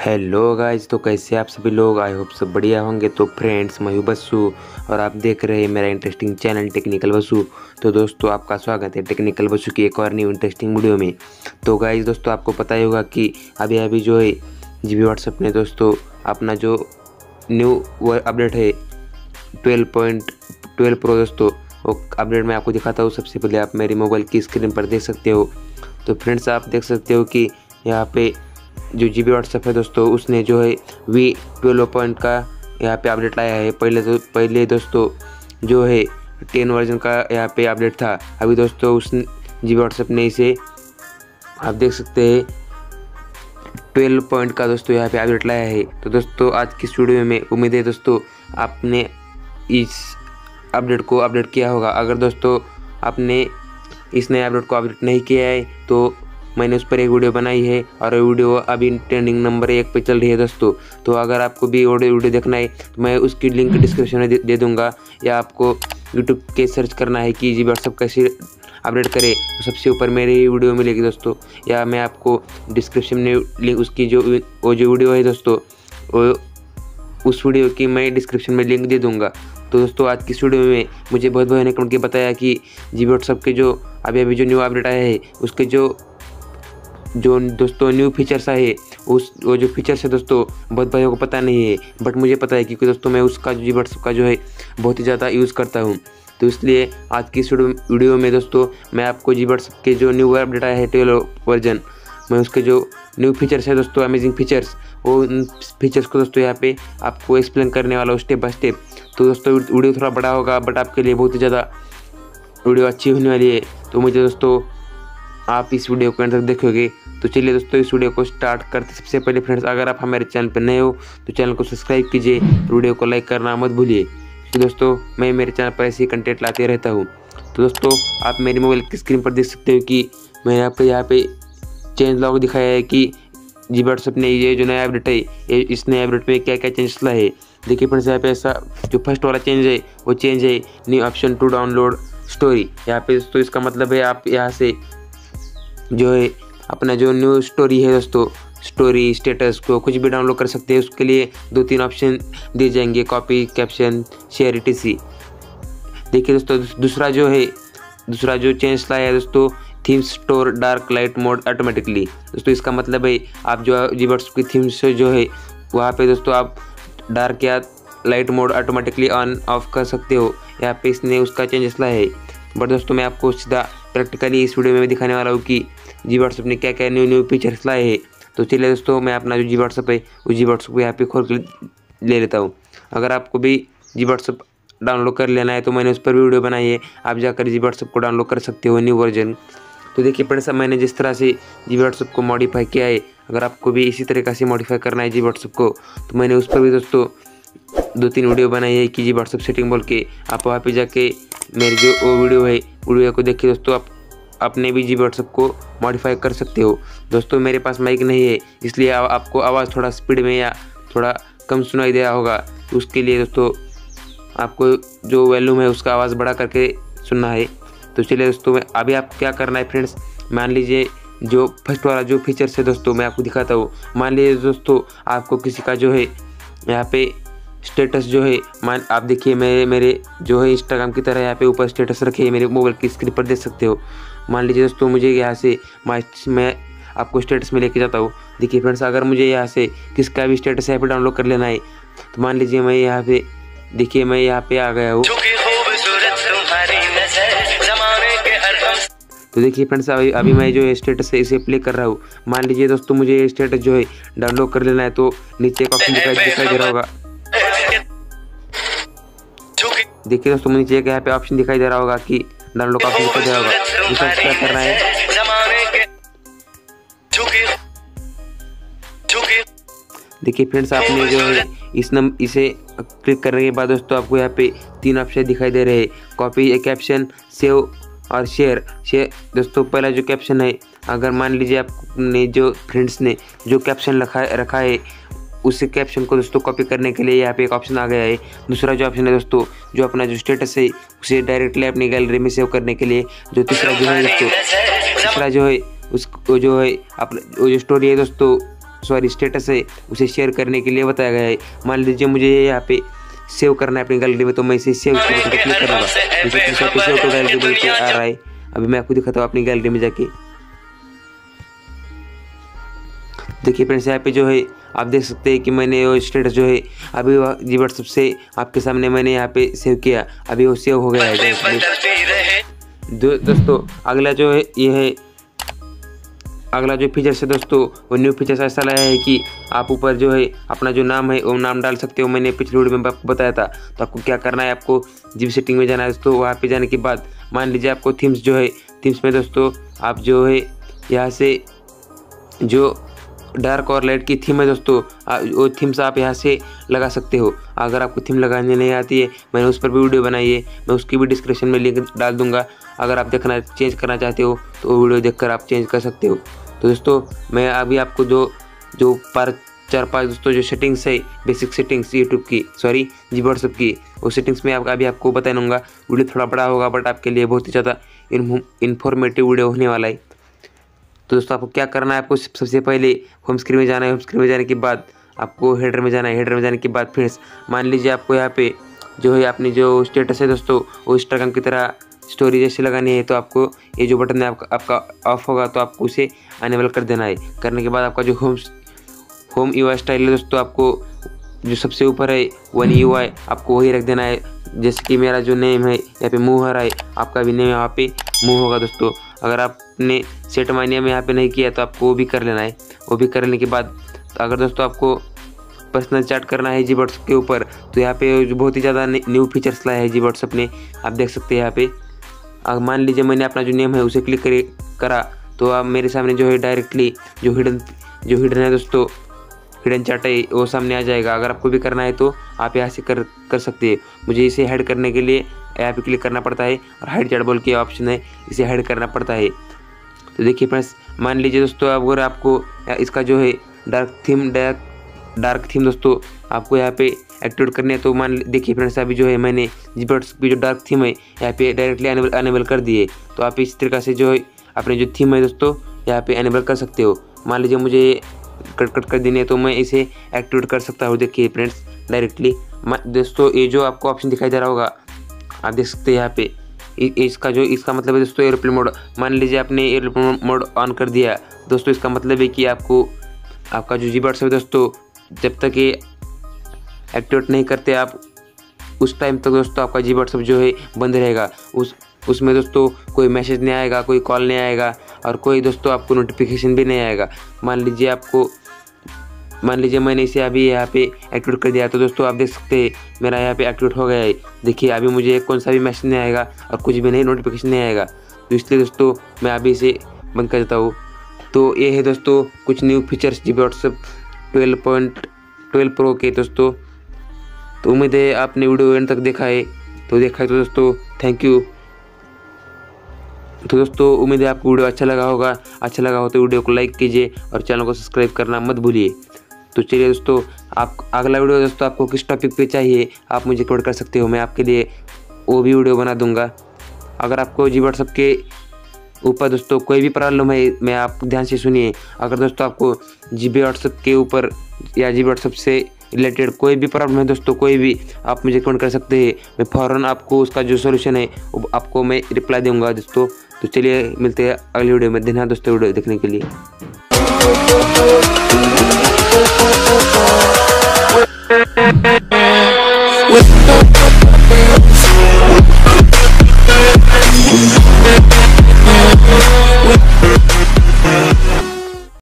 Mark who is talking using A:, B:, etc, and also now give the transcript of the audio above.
A: Hello guys तो कैसे आप सभी लोग? आई होप सब बढ़िया होंगे। तो फ्रेंड्स, मैं हूँ बसु और आप देख रहे हैं मेरा इंटरेस्टिंग चैनल टेक्निकल बसु तो दोस्तों, आपका स्वागत है टेक्निकल बसु की एक और न्यू इंटरेस्टिंग वीडियो में। तो गाइज़ दोस्तों, आपको पता ही होगा कि अभी अभी जो है जी बी व्हाट्सएप ने दोस्तों, अपना जो न्यू अपडेट है ट्वेल्व पॉइंट ट्वेल्व प्रो दोस्तों, वो अपडेट मैं आपको दिखाता हूँ। सबसे पहले आप मेरी मोबाइल की स्क्रीन पर देख सकते हो। तो फ्रेंड्स, आप देख सकते हो कि यहाँ पे जो जी बी व्हाट्सअप है दोस्तों, उसने जो है वी ट्वेल्व पॉइंट का यहाँ पे अपडेट लाया है। पहले तो पहले दोस्तों जो है टेन वर्जन का यहाँ पे अपडेट था। अभी दोस्तों उस जी बी व्हाट्सअप ने इसे, आप देख सकते हैं ट्वेल्व पॉइंट का दोस्तों यहाँ पे अपडेट लाया है। तो दोस्तों, आज की स्टूडियो में उम्मीद है दोस्तों, आपने इस अपडेट को अपडेट किया होगा। अगर दोस्तों आपने इस नए अपडेट को अपडेट नहीं किया है तो मैंने उस पर एक वीडियो बनाई है और वीडियो अभी ट्रेंडिंग नंबर एक पे चल रही है दोस्तों। तो अगर आपको भी ऑडियो वीडियो देखना है तो मैं उसकी लिंक डिस्क्रिप्शन में दे, दे दूँगा। या आपको यूट्यूब के सर्च करना है कि जी व्हाट्सअप कैसे अपडेट करें तो सबसे ऊपर मेरी वीडियो मिलेगी दोस्तों। या मैं आपको डिस्क्रिप्शन में लिंक उसकी जो वो जो वीडियो है दोस्तों उस वीडियो की मैं डिस्क्रिप्शन में लिंक दे दूँगा। तो दोस्तों आज की वीडियो में मुझे बहुत भाई ने कमेंट के बताया कि जी व्हाट्सअप के जो अभी अभी जो न्यू अपडेट आया है उसके जो जो दोस्तों न्यू फीचर्स आए, उस, वो जो फीचर्स है दोस्तों, बहुत भाइयों को पता नहीं है बट मुझे पता है क्योंकि दोस्तों मैं उसका जो जीवर्स का जो है, बहुत ही ज़्यादा यूज़ करता हूँ। तो इसलिए आज की इस वीडियो में दोस्तों, मैं आपको जीवर्स के जो न्यू अपडेट आया है ट्वेल्व वर्जन मैं उसके जो न्यू फीचर्स है दोस्तों अमेजिंग फीचर्स वो फीचर्स को दोस्तों यहाँ पे आपको एक्सप्लेन करने वाला हूँ स्टेप बाय स्टेप तो दोस्तों, वीडियो थोड़ा बड़ा होगा बट आपके लिए बहुत ही ज़्यादा वीडियो अच्छी होने वाली है। तो मुझे दोस्तों आप इस वीडियो को अंत तक देखोगे। तो चलिए दोस्तों, इस वीडियो को स्टार्ट करते सबसे पहले फ्रेंड्स, अगर आप हमारे चैनल पर नए हो तो चैनल को सब्सक्राइब कीजिए वीडियो को लाइक करना मत भूलिए। तो दोस्तों, मैं मेरे चैनल पर ऐसे ही कंटेंट लाते रहता हूँ। तो दोस्तों, आप मेरे मोबाइल की स्क्रीन पर देख सकते हो कि मैंने आपको यहाँ पे चेंज लॉग दिखाया है कि जी व्हाट्सअप ने ये जो नया अपडेट है, ये इस नए अपडेट में क्या क्या चेंजेस ला है। देखिए फ्रेंड्स, यहाँ पे ऐसा जो फ़र्स्ट वाला चेंज है, वो चेंज है new option to download story यहाँ पे दोस्तों, इसका मतलब है आप यहाँ से जो है, अपना जो न्यू स्टोरी है दोस्तों स्टोरी स्टेटस को कुछ भी डाउनलोड कर सकते हैं, उसके लिए दो तीन ऑप्शन दिए जाएँगे copy caption share T C देखिए दोस्तों दूसरा जो है, दूसरा जो चेंज लाया है दोस्तों theme store dark light mode automatically दोस्तों, इसका मतलब है, आप जो जीवर्स की थीम से जो है, वहाँ पे दोस्तों आप डार्क या light mode automatically on off कर सकते हो। यहाँ पे इसने उसका चेंजेस लाया है। बट दोस्तों, मैं आपको सीधा प्रैक्टिकली इस वीडियो में मैं दिखाने वाला हूँ कि जी व्हाट्सअप ने क्या क्या न्यू न्यू फीचर्स लाए हैं। तो चलिए दोस्तों, मैं अपना जो जी व्हाट्सअप है, उस जी व्हाट्सअप को यहाँ पे खोल कर ले लेता हूँ। अगर आपको भी जी व्हाट्सअप डाउनलोड कर लेना है तो मैंने उस पर भी वीडियो बनाई है। आप जाकर जी व्हाट्सअप को डाउनलोड कर सकते हो न्यू वर्जन तो देखिए फ्रेंड्स मैंने जिस तरह से जी व्हाट्सअप को मॉडिफाई किया है, अगर आपको भी इसी तरीक़ा से मॉडिफाई करना है जी व्हाट्सअप को तो मैंने उस पर भी दोस्तों दो तीन वीडियो बनाई है कि जी व्हाट्सअप सेटिंग बोल के। आप वहाँ पे जाके मेरी जो वो वीडियो है वीडियो को देखिए दोस्तों आप अपने भी जी व्हाट्सअप को मॉडिफाई कर सकते हो। दोस्तों मेरे पास माइक नहीं है इसलिए आ, आपको आवाज़ थोड़ा स्पीड में या थोड़ा कम सुनाई दिया होगा। उसके लिए दोस्तों आपको जो वैल्यूम है उसका आवाज़ बढ़ा करके सुनना है। तो चलिए दोस्तों मैं अभी आप क्या करना है फ्रेंड्स मान लीजिए जो फ़र्स्ट वाला जो फीचर्स है दोस्तों मैं आपको दिखाता हूँ। मान लीजिए दोस्तों आपको किसी का जो है यहाँ पे स्टेटस जो है मान आप देखिए मेरे मेरे जो है इंस्टाग्राम की तरह यहाँ पे ऊपर स्टेटस रखे है मेरे मोबाइल की स्क्रीन पर देख सकते हो। मान लीजिए दोस्तों मुझे यहाँ से मैं आपको स्टेटस में लेके जाता हूँ। देखिए फ्रेंड्स अगर मुझे यहाँ से किसका भी स्टेटस यहाँ पे डाउनलोड कर लेना है तो मान लीजिए मैं यहाँ पे देखिए मैं यहाँ पे आ गया हूँ। तो देखिए फ्रेंड्स अभी अभी मैं जो है स्टेटस है इसे प्ले कर रहा हूँ। मान लीजिए दोस्तों मुझे ये स्टेटस जो है डाउनलोड कर लेना है तो नीचे एक ऑप्शन दिखाई दिखाई दे रहा होगा। देखिए दोस्तों नीचे एक यहाँ पे ऑप्शन दिखाई दे रहा होगा कि डाउनलोड का ऑप्शन दिखाई दे रहा होगा। करना है? देखिए फ्रेंड्स आपने जो है, इस नम, इसे क्लिक करने के बाद दोस्तों, आपको यहाँ पे तीन ऑप्शन दिखाई दे रहे हैं। कॉपी कैप्शन सेव और शेयर शेयर दोस्तों, पहला जो कैप्शन है, अगर मान लीजिए आपने जो फ्रेंड्स ने जो कैप्शन रखा रखा है उस कैप्शन को दोस्तों कॉपी करने के लिए यहाँ पे एक ऑप्शन आ गया है। दूसरा जो ऑप्शन है दोस्तों, जो अपना जो स्टेटस है, उसे डायरेक्टली अपनी गैलरी में सेव करने के लिए जो तीसरा जो है दोस्तों, तीसरा जो है उसको जो है अपना जो स्टोरी है दोस्तों सॉरी स्टेटस है, उसे शेयर करने के लिए बताया गया है। मान लीजिए मुझे यहाँ पे सेव करना है अपनी गैलरी में तो मैं इसे सेव क्लिक करूँगा। तो गैलरी बोल के आ रहा है। अभी मैं आपको दिखाता हूँ अपनी गैलरी में जाके। देखिए फ्रेंड्स यहाँ पे जो है आप देख सकते हैं कि मैंने वो स्टेटस जो है अभी जी व्हाट्सअप से आपके सामने मैंने यहाँ पे सेव किया। अभी वो सेव हो गया है। दो, दोस्तों अगला जो है ये है अगला जो फीचर्स है दोस्तों वो न्यू फीचर्स ऐसा लाया है कि आप ऊपर जो है अपना जो नाम है वो नाम डाल सकते हो। मैंने पिछले वीडियो में आपको बताया था। तो आपको क्या करना है आपको जिप सेटिंग में जाना है दोस्तों। वहाँ पे जाने के बाद मान लीजिए आपको थीम्स जो है थीम्स में दोस्तों आप जो है यहाँ से जो डार्क और लाइट की थीम है दोस्तों। वो थीम्स आप यहाँ से लगा सकते हो। अगर आपको थीम लगाने नहीं आती है, मैंने उस पर भी वीडियो बनाई है। मैं उसकी भी डिस्क्रिप्शन में लिंक डाल दूँगा। अगर आप देखना, चेंज करना चाहते हो तो वो वीडियो देखकर आप चेंज कर सकते हो। तो दोस्तों, मैं अभी आपको जो जो पर, चार पाँच दोस्तों, जो सेटिंग्स है बेसिक सेटिंग्स यूट्यूब की सॉरी जी व्हाट्सअप की वो सेटिंग्स में आप, अभी आपको बता दूँगा वीडियो थोड़ा बड़ा होगा बट आपके लिए बहुत ही ज़्यादा इन्फॉर्मेटिव वीडियो होने वाला है। तो दोस्तों, आपको क्या करना है? आपको सबसे पहले होम स्क्रीन में जाना है। होम स्क्रीन में जाने के बाद आपको हेडर में जाना है। हेडर में जाने के बाद फिर मान लीजिए आपको यहाँ पे जो है अपनी जो स्टेटस है दोस्तों, वो इंस्टाग्राम की तरह स्टोरी जैसे लगानी है तो आपको ये जो बटन है, आपका आपका ऑफ़ होगा तो आपको उसे अनेबल कर देना है। करने के बाद आपका जो होम होम यू स्टाइल है दोस्तों, आपको जो सबसे ऊपर है वन यू आपको वही रख देना है। जैसे कि मेरा जो नेम है, यहाँ पे मुँह है, आपका भी नेम यहाँ पे मुँह होगा दोस्तों। अगर आपने सेट माइनिया में यहाँ पे नहीं किया तो आपको वो भी कर लेना है। वो भी करने के बाद तो अगर दोस्तों आपको पर्सनल चैट करना है जी व्हाट्सअप के ऊपर तो यहाँ पे बहुत ही ज़्यादा न्यू फीचर्स लाया है जी व्हाट्सअप ने आप देख सकते हैं यहाँ पे। अगर मान लीजिए मैंने अपना जो नेम है, उसे क्लिक करे, करा तो आप मेरे सामने जो है डायरेक्टली जो हिडन जो हिडन है दोस्तों हिडन चैट है, वो सामने आ जाएगा। अगर आपको भी करना है तो आप यहाँ से कर कर सकते हैं। मुझे इसे हेड करने के लिए ऐप पे क्लिक करना पड़ता है और हाइड चैट बोल के ऑप्शन है, इसे हाइड करना पड़ता है। तो देखिए फ्रेंड्स, मान लीजिए दोस्तों अब अगर आपको इसका जो है dark theme dark dark theme दोस्तों, आपको यहाँ पे एक्टिवेट करने है तो मान देखिए फ्रेंड्स, अभी जो है मैंने जीबर्ट्स की जो डार्क थीम है, यहाँ पे डायरेक्टली अनेबल अनेबल कर दिए तो आप इस तरीका से जो है अपने जो थीम है दोस्तों, यहाँ पे अनेबल कर सकते हो। मान लीजिए मुझे कट कट कर देने तो मैं इसे एक्टिवेट कर सकता हूँ, देखिए फ्रेंड्स डायरेक्टली दोस्तों, ये जो आपको ऑप्शन दिखाई दे रहा होगा, आप देख सकते हैं यहाँ पे। इसका जो, इसका मतलब है दोस्तों एरोप्लेन मोड मान लीजिए आपने एरोप्लेन मोड ऑन कर दिया। दोस्तों इसका मतलब है कि आपको, आपका जो जी है दोस्तों, जब तक ये एक्टिवेट नहीं करते आप, उस टाइम तक दोस्तों आपका जी व्हाट्सअप जो है बंद रहेगा। उस, उसमें दोस्तों कोई मैसेज नहीं आएगा, कोई कॉल नहीं आएगा, और कोई दोस्तों आपको नोटिफिकेशन भी नहीं आएगा। मान लीजिए आपको मान लीजिए मैंने इसे अभी यहाँ पे एक्टिवेट कर दिया तो दोस्तों आप देख सकते हैं, मेरा यहाँ पे एक्टिवेट हो गया है। देखिए, अभी मुझे कौन सा भी मैसेज नहीं आएगा और कुछ भी नहीं नोटिफिकेशन नहीं आएगा। तो इसलिए दोस्तों, मैं अभी इसे बंद कर देता हूँ। तो ये है दोस्तों, कुछ new features G WhatsApp twelve point twelve pro के दोस्तों। तो उम्मीद है आपने वीडियो एंड तक देखा है। तो देखा है तो दोस्तों थैंक यू तो दोस्तों, उम्मीद है आपको वीडियो अच्छा लगा होगा। अच्छा लगा हो तो वीडियो को लाइक कीजिए और चैनल को सब्सक्राइब करना मत भूलिए। तो चलिए दोस्तों, आप, अगला वीडियो दोस्तों आपको किस टॉपिक पे चाहिए, आप मुझे कमेंट कर सकते हो, मैं आपके लिए वो भी वीडियो बना दूँगा। अगर आपको जी व्हाट्सअप के ऊपर दोस्तों कोई भी प्रॉब्लम है, मैं आप ध्यान से सुनिए। अगर दोस्तों आपको जी बी व्हाट्सअप के ऊपर या जी व्हाट्सअप से रिलेटेड कोई भी प्रॉब्लम है दोस्तों, कोई भी, आप मुझे कमेंट कर सकते हैं। मैं फ़ौरन आपको उसका जो सोल्यूशन है, वो आपको मैं रिप्लाई दूँगा दोस्तों। तो चलिए, मिलते हैं अगली वीडियो में। धन्यवाद दोस्तों वीडियो देखने के लिए।